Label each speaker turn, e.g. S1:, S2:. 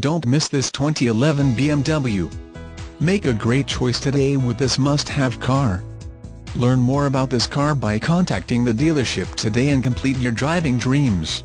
S1: Don't miss this 2011 BMW. Make a great choice today with this must-have car. Learn more about this car by contacting the dealership today and complete your driving dreams.